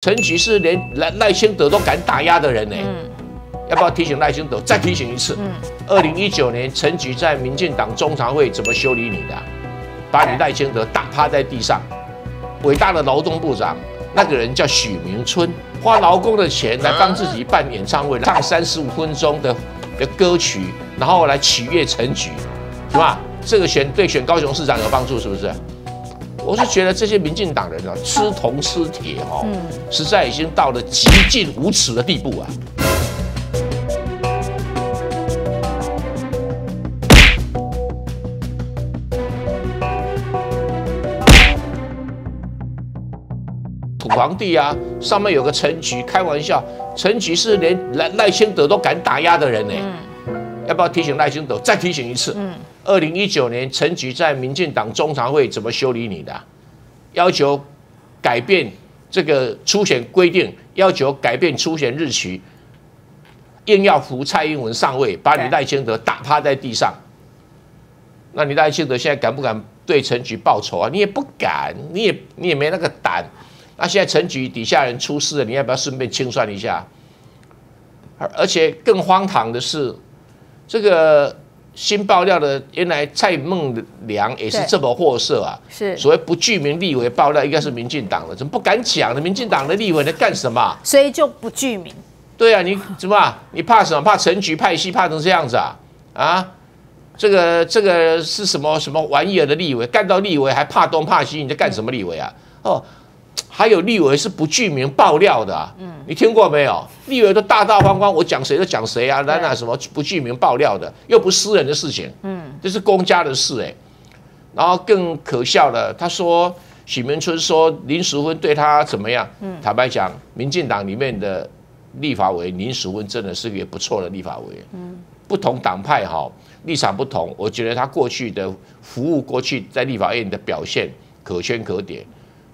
陈菊是连赖赖清德都敢打压的人呢。嗯，要不要提醒赖清德再提醒一次？嗯，二零一九年陈菊在民进党中常会怎么修理你的？把你赖清德打趴在地上。伟大的劳动部长，那个人叫许明春，花劳工的钱来帮自己办演唱会，唱三十五分钟的的歌曲，然后来取悦陈菊，是吧？这个选对选高雄市长有帮助，是不是？我是觉得这些民进党人啊，吃铜吃铁哦，实在已经到了极尽无耻的地步啊。土皇帝啊，上面有个陈菊，开玩笑，陈菊是连赖赖清德都敢打压的人呢。要不要提醒赖清德再提醒一次？嗯，二零一九年陈菊在民进党中常会怎么修理你的？要求改变这个初选规定，要求改变初选日期，硬要扶蔡英文上位，把你赖清德打趴在地上。那你赖清德现在敢不敢对陈菊报仇啊？你也不敢，你也你也没那个胆。那现在陈局底下人出事了，你要不要顺便清算一下？而而且更荒唐的是，这个新爆料的原来蔡孟良也是这么货色啊！是所谓不具名立委爆料，应该是民进党的，怎么不敢讲呢？民进党的立委在干什么？所以就不具名。对啊，你 怎么？你怕什么？怕陈局派系怕成这样子啊？啊？这个这个是什么什么玩意儿的立委？干到立委还怕东怕西？你在干什么立委啊？哦。还有立委是不具名爆料的，啊嗯，你听过没有？立委都大大方方，我讲谁就讲谁啊，哪哪什么不具名爆料的，又不是私人的事情，嗯，这是公家的事哎。然后更可笑的，他说许明春说林淑芬对他怎么样？嗯，坦白讲，民进党里面的立法委林淑芬真的是个不错的立法委员，嗯，不同党派哈立场不同，我觉得他过去的服务，过去在立法院的表现可圈可点。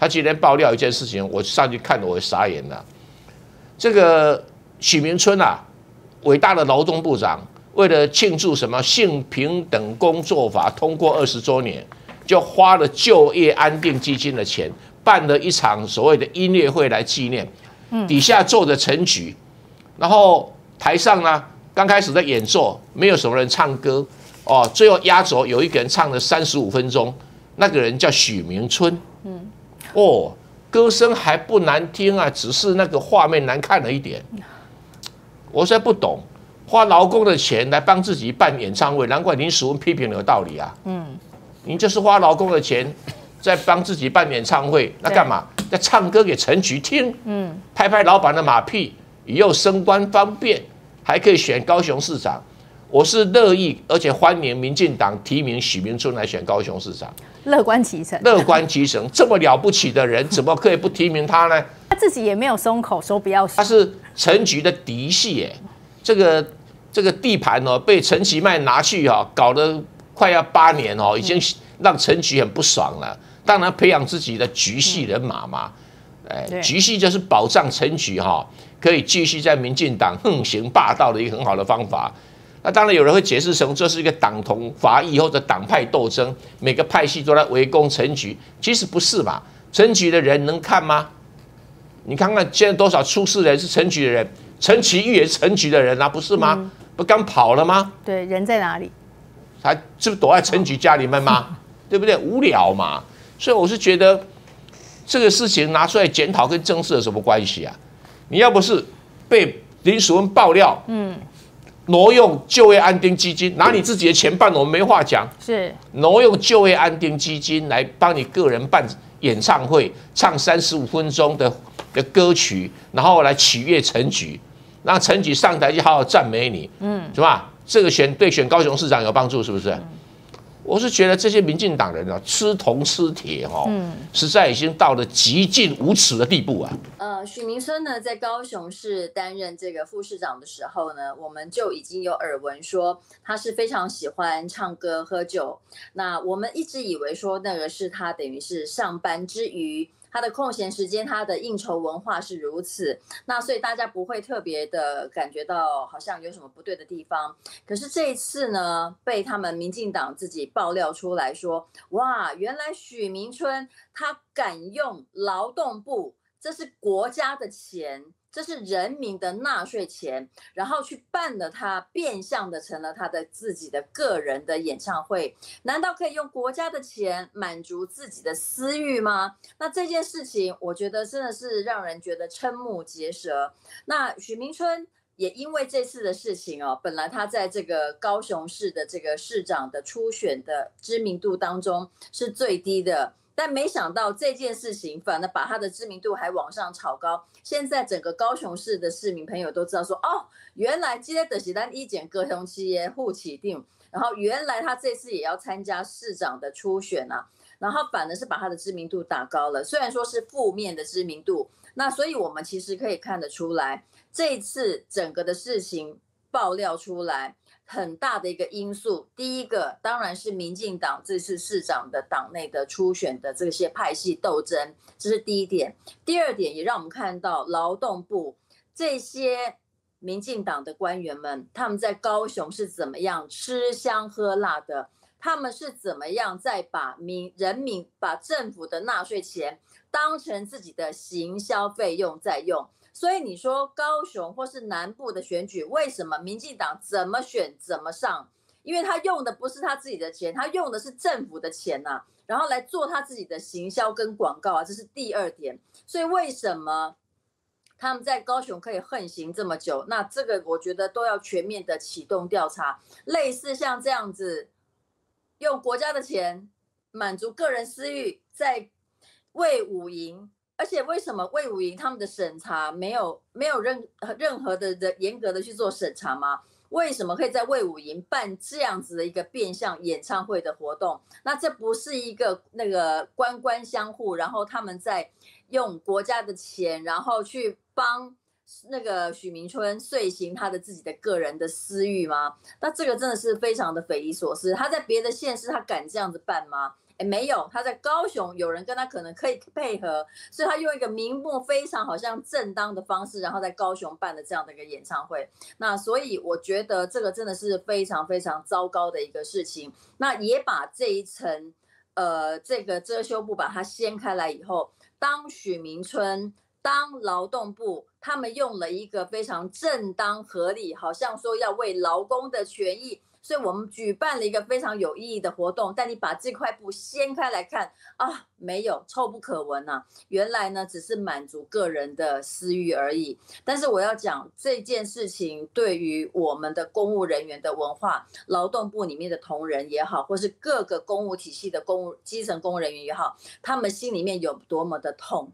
他今天爆料一件事情，我上去看了，我傻眼了。这个许明春啊，伟大的劳动部长，为了庆祝什么性平等工作法通过二十周年，就花了就业安定基金的钱，办了一场所谓的音乐会来纪念。嗯，底下坐着陈菊，然后台上呢，刚开始在演奏，没有什么人唱歌哦，最后压轴有一个人唱了三十五分钟，那个人叫许明春。嗯。哦，歌声还不难听啊，只是那个画面难看了一点。我实在不懂，花劳工的钱来帮自己办演唱会，难怪林淑文批评有道理啊。嗯，你就是花劳工的钱 在帮自己办演唱会，那干嘛？在唱歌给陈菊听？嗯，拍拍老板的马屁，以后升官方便，还可以选高雄市长。我是乐意，而且欢迎民进党提名许明春来选高雄市长。乐观其成，乐观其成，这么了不起的人，怎么可以不提名他呢？他自己也没有松口说不要。他是陈菊的嫡系，哎，这个这个地盘哦，被陈其迈拿去哈，搞得快要八年哦，已经让陈菊很不爽了。当然，培养自己的局系人马嘛，哎，局系就是保障陈菊哈，可以继续在民进党横行霸道的一个很好的方法。那当然有人会解释成这是一个党同伐异或者党派斗争，每个派系都来围攻陈局，其实不是嘛？陈局的人能看吗？你看看现在多少出事人是陈局的人，陈其玉也是陈局的人啊，不是吗？不刚跑了吗？对，人在哪里？他是不躲在陈局家里面吗？对不对？无聊嘛。所以我是觉得这个事情拿出来检讨跟政治有什么关系啊？你要不是被林淑文爆料，嗯。挪用就业安定基金，拿你自己的钱办，我们没话讲。是挪用就业安定基金来帮你个人办演唱会，唱三十五分钟的的歌曲，然后来取悦陈菊，让陈菊上台去好好赞美你，嗯，是吧？这个选对选高雄市长有帮助，是不是？我是觉得这些民进党人啊，吃铜吃铁哈，实在已经到了极尽无耻的地步啊。呃，许明生呢，在高雄市担任这个副市长的时候呢，我们就已经有耳闻说他是非常喜欢唱歌喝酒。那我们一直以为说那个是他等于是上班之余。他的空闲时间，他的应酬文化是如此，那所以大家不会特别的感觉到好像有什么不对的地方。可是这一次呢，被他们民进党自己爆料出来说，哇，原来许明春他敢用劳动部。这是国家的钱。这是人民的纳税钱，然后去办了，他变相的成了他的自己的个人的演唱会，难道可以用国家的钱满足自己的私欲吗？那这件事情，我觉得真的是让人觉得瞠目结舌。那许明春也因为这次的事情哦，本来他在这个高雄市的这个市长的初选的知名度当中是最低的。但没想到这件事情反而把他的知名度还往上炒高。现在整个高雄市的市民朋友都知道说，哦，原来今天的喜丹一检歌雄企业互起定，然后原来他这次也要参加市长的初选啊，然后反而是把他的知名度打高了。虽然说是负面的知名度，那所以我们其实可以看得出来，这次整个的事情爆料出来。很大的一个因素，第一个当然是民进党这次市长的党内的初选的这些派系斗争，这是第一点。第二点也让我们看到劳动部这些民进党的官员们，他们在高雄是怎么样吃香喝辣的，他们是怎么样在把民人民把政府的纳税钱当成自己的行销费用在用。所以你说高雄或是南部的选举，为什么民进党怎么选怎么上？因为他用的不是他自己的钱，他用的是政府的钱呐，然后来做他自己的行销跟广告啊，这是第二点。所以为什么他们在高雄可以横行这么久？那这个我觉得都要全面的启动调查。类似像这样子，用国家的钱满足个人私欲，在为五营。而且为什么魏武营他们的审查没有没有任任何的的严格的去做审查吗？为什么可以在魏武营办这样子的一个变相演唱会的活动？那这不是一个那个官官相护，然后他们在用国家的钱，然后去帮那个许明春遂行他的自己的个人的私欲吗？那这个真的是非常的匪夷所思。他在别的县市他敢这样子办吗？哎，没有，他在高雄有人跟他可能可以配合，所以他用一个名目非常好像正当的方式，然后在高雄办的这样的一个演唱会。那所以我觉得这个真的是非常非常糟糕的一个事情。那也把这一层，呃，这个遮羞布把它掀开来以后，当许明春、当劳动部他们用了一个非常正当合理，好像说要为劳工的权益。所以我们举办了一个非常有意义的活动，但你把这块布掀开来看啊，没有臭不可闻呐。原来呢，只是满足个人的私欲而已。但是我要讲这件事情，对于我们的公务人员的文化，劳动部里面的同仁也好，或是各个公务体系的公务基层公务人员也好，他们心里面有多么的痛。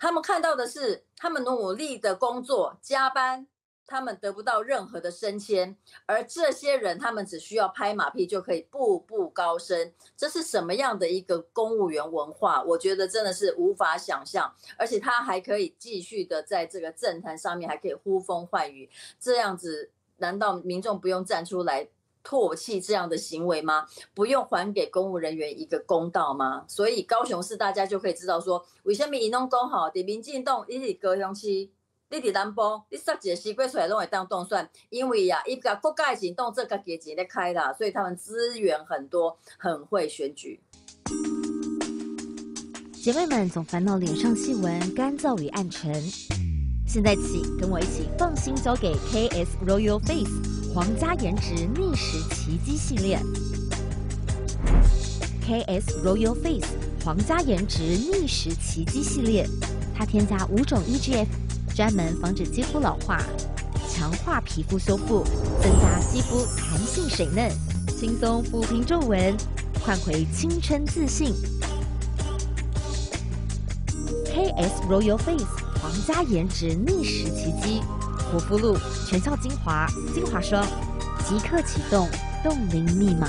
他们看到的是，他们努力的工作，加班。他们得不到任何的升迁，而这些人他们只需要拍马屁就可以步步高升，这是什么样的一个公务员文化？我觉得真的是无法想象。而且他还可以继续的在这个政坛上面还可以呼风唤雨，这样子难道民众不用站出来唾弃这样的行为吗？不用还给公务人员一个公道吗？所以高雄市大家就可以知道说，为什么伊拢讲好，伫民进党伊是高雄市。你伫南部，你塞一个西瓜出来拢会当动算，因为呀，伊个国家行动这个阶级在开啦，所以他们资源很多，很会选举。姐妹们总烦恼脸上细纹干燥与暗沉，现在起跟我一起放心交给 KS Royal Face 皇家颜值逆时奇迹系列。KS Royal Face 皇家颜值逆时奇迹系列，它添加五种 EGF。专门防止肌肤老化，强化皮肤修复，增加肌肤弹性水嫩，轻松抚平皱纹，换回青春自信。KS Royal Face 皇家颜值逆时奇迹，活肤露、全效精华、精华霜，即刻启动冻龄密码。